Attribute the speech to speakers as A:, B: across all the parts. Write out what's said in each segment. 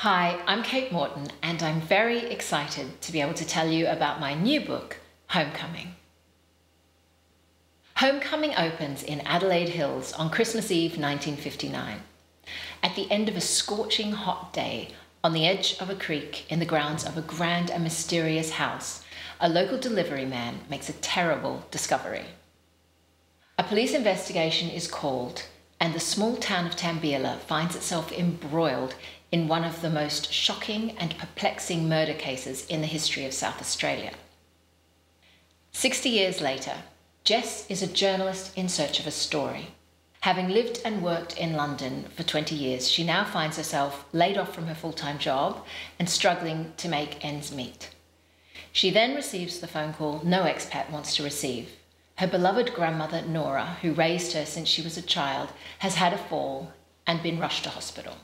A: Hi, I'm Kate Morton, and I'm very excited to be able to tell you about my new book, Homecoming. Homecoming opens in Adelaide Hills on Christmas Eve 1959. At the end of a scorching hot day, on the edge of a creek in the grounds of a grand and mysterious house, a local delivery man makes a terrible discovery. A police investigation is called, and the small town of Tambilla finds itself embroiled in one of the most shocking and perplexing murder cases in the history of South Australia. 60 years later, Jess is a journalist in search of a story. Having lived and worked in London for 20 years, she now finds herself laid off from her full time job and struggling to make ends meet. She then receives the phone call no expat wants to receive. Her beloved grandmother, Nora, who raised her since she was a child, has had a fall and been rushed to hospital.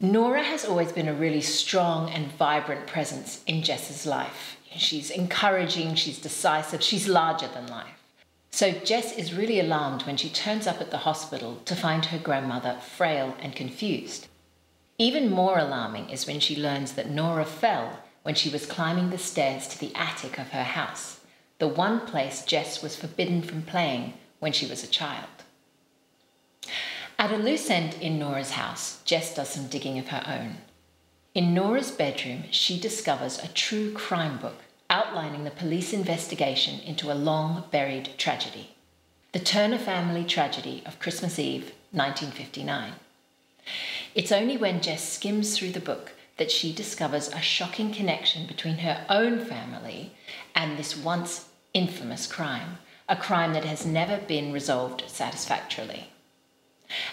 A: Nora has always been a really strong and vibrant presence in Jess's life. She's encouraging, she's decisive, she's larger than life. So Jess is really alarmed when she turns up at the hospital to find her grandmother frail and confused. Even more alarming is when she learns that Nora fell when she was climbing the stairs to the attic of her house, the one place Jess was forbidden from playing when she was a child. At a loose end in Nora's house, Jess does some digging of her own. In Nora's bedroom, she discovers a true crime book outlining the police investigation into a long buried tragedy the Turner family tragedy of Christmas Eve, 1959. It's only when Jess skims through the book that she discovers a shocking connection between her own family and this once infamous crime, a crime that has never been resolved satisfactorily.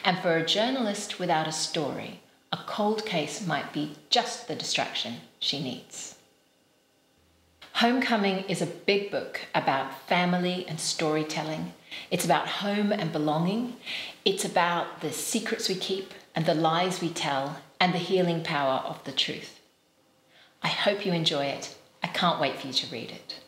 A: And for a journalist without a story, a cold case might be just the distraction she needs. Homecoming is a big book about family and storytelling. It's about home and belonging. It's about the secrets we keep and the lies we tell and the healing power of the truth. I hope you enjoy it. I can't wait for you to read it.